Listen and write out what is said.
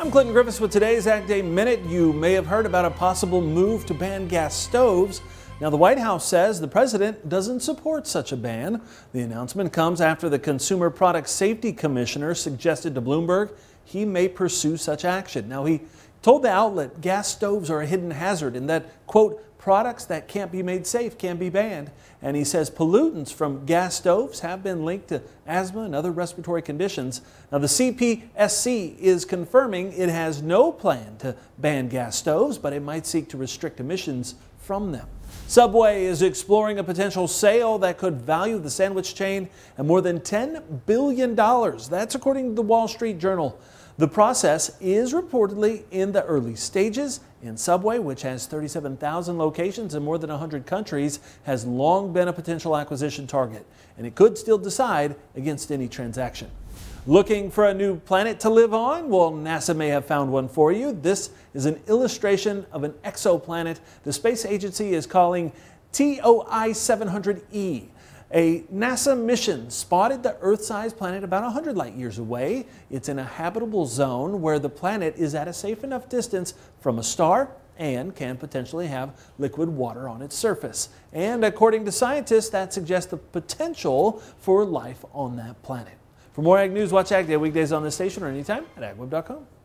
I'm Clinton Griffiths with today's Ag Day Minute. You may have heard about a possible move to ban gas stoves. Now, the White House says the president doesn't support such a ban. The announcement comes after the Consumer Product Safety Commissioner suggested to Bloomberg he may pursue such action. Now, he told the outlet gas stoves are a hidden hazard and that, quote, products that can't be made safe can be banned. And he says pollutants from gas stoves have been linked to asthma and other respiratory conditions. Now, the CPSC is confirming it has no plan to ban gas stoves, but it might seek to restrict emissions from them. Subway is exploring a potential sale that could value the sandwich chain at more than $10 billion. That's according to the Wall Street Journal. The process is reportedly in the early stages, and Subway, which has 37,000 locations in more than 100 countries, has long been a potential acquisition target, and it could still decide against any transaction. Looking for a new planet to live on? Well, NASA may have found one for you. This is an illustration of an exoplanet the space agency is calling TOI 700E. A NASA mission spotted the Earth-sized planet about 100 light years away. It's in a habitable zone where the planet is at a safe enough distance from a star and can potentially have liquid water on its surface. And according to scientists, that suggests the potential for life on that planet. For more Ag News, watch Ag Day weekdays on this station or anytime at agweb.com.